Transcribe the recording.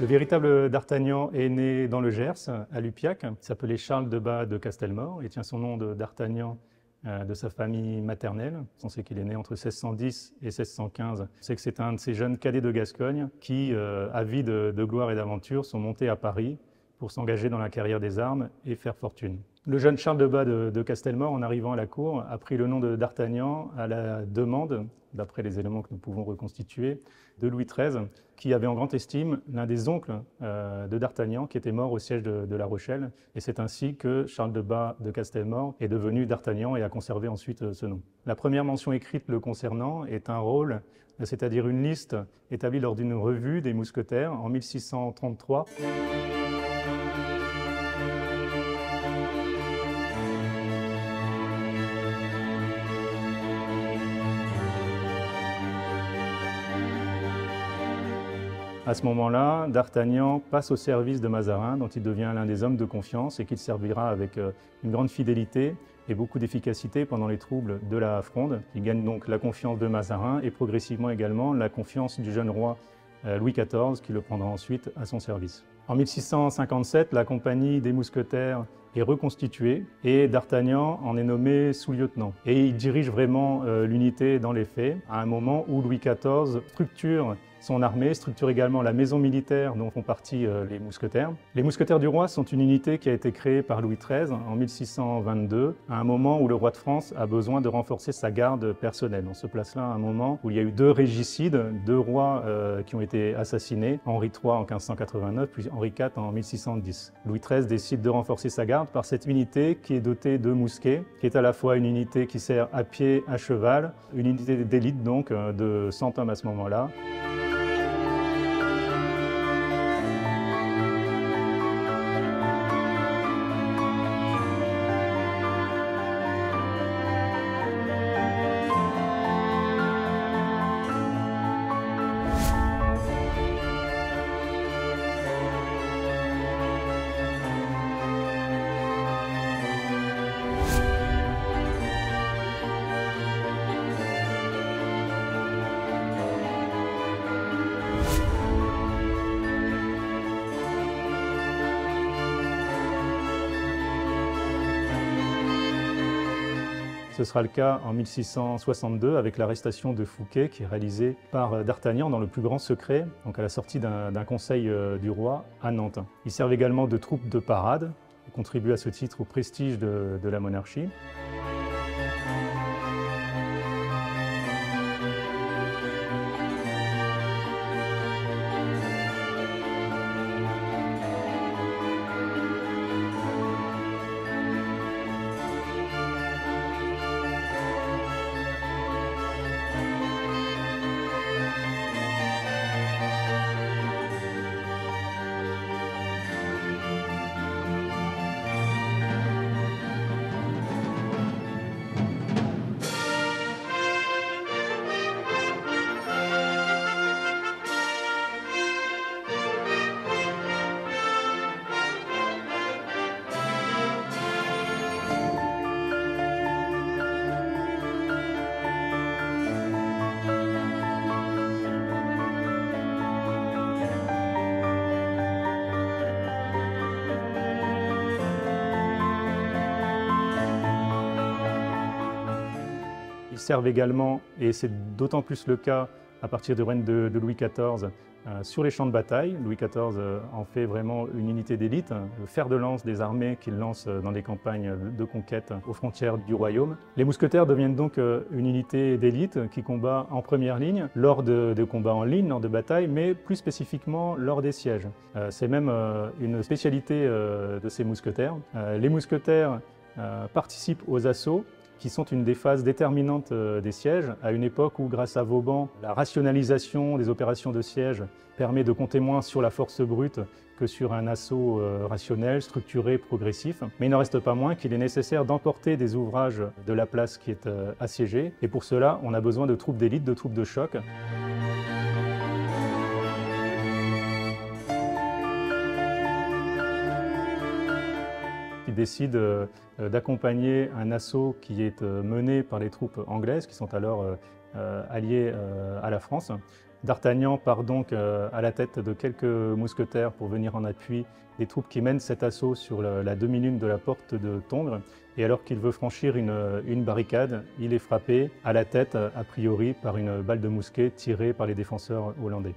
Le véritable D'Artagnan est né dans le Gers, à Lupiac. Il s'appelait Charles de Bas de Castelmore et tient son nom de D'Artagnan euh, de sa famille maternelle. On sait qu'il est né entre 1610 et 1615. On sait que c'est un de ces jeunes cadets de Gascogne qui, euh, avides de, gloire et d'aventure, sont montés à Paris pour s'engager dans la carrière des armes et faire fortune. Le jeune Charles de Bas de, de Castelmore, en arrivant à la cour, a pris le nom de D'Artagnan à la demande d'après les éléments que nous pouvons reconstituer, de Louis XIII, qui avait en grande estime l'un des oncles euh, de D'Artagnan, qui était mort au siège de, La Rochelle. Et c'est ainsi que Charles de Bas de Castelmort est devenu D'Artagnan et a conservé ensuite euh, ce nom. La première mention écrite le concernant est un rôle, c'est-à-dire une liste établie lors d'une revue des mousquetaires en 1633. À ce moment-là, D'Artagnan passe au service de Mazarin, dont il devient l'un des hommes de confiance et qu'il servira avec euh, une grande fidélité et beaucoup d'efficacité pendant les troubles de la Fronde. Il gagne donc la confiance de Mazarin et progressivement également la confiance du jeune roi euh, Louis XIV, qui le prendra ensuite à son service. En 1657, la compagnie des mousquetaires est reconstituée et D'Artagnan en est nommé sous-lieutenant. Et il dirige vraiment euh, l'unité dans les faits, à un moment où Louis XIV structure son armée structure également la maison militaire dont font partie euh, les mousquetaires. Les mousquetaires du roi sont une unité qui a été créée par Louis XIII en 1622, à un moment où le roi de France a besoin de renforcer sa garde personnelle. On se place là à un moment où il y a eu deux régicides, deux rois euh, qui ont été assassinés, Henri III en 1589 puis Henri IV en 1610. Louis XIII décide de renforcer sa garde par cette unité qui est dotée de mousquets, qui est à la fois une unité qui sert à pied, à cheval, une unité d'élite donc euh, de 100 hommes à ce moment-là. Ce sera le cas en 1662 avec l'arrestation de Fouquet qui est réalisée par euh, D'Artagnan dans le plus grand secret, donc à la sortie d'un conseil euh, du roi à Nantes. Ils servent également de troupes de parade et contribuent à ce titre au prestige de la monarchie. Servent également, et c'est d'autant plus le cas à partir du règne de, Louis XIV, euh, sur les champs de bataille. Louis XIV euh, en fait vraiment une unité d'élite, le fer de lance des armées qu'il lance euh, dans des campagnes de conquête aux frontières du royaume. Les mousquetaires deviennent donc une unité d'élite qui combat en première ligne lors de, de, combats en ligne, lors de batailles, mais plus spécifiquement lors des sièges. C'est même une spécialité de ces mousquetaires. Les mousquetaires participent aux assauts qui sont une des phases déterminantes euh, des sièges, à une époque où, grâce à Vauban, la rationalisation des opérations de siège permet de compter moins sur la force brute que sur un assaut euh, rationnel, structuré, progressif. Mais il n'en reste pas moins qu'il est nécessaire d'emporter des ouvrages de la place qui est euh, assiégée, et pour cela, on a besoin de troupes d'élite, de troupes de choc. Décide d'accompagner un assaut qui est mené par les troupes anglaises, qui sont alors alliées à la France. D'Artagnan part donc à la tête de quelques mousquetaires pour venir en appui des troupes qui mènent cet assaut sur la, demi-lune de la porte de Tongres. Et alors qu'il veut franchir une, barricade, il est frappé à la tête, a priori, par une balle de mousquet tirée par les défenseurs hollandais.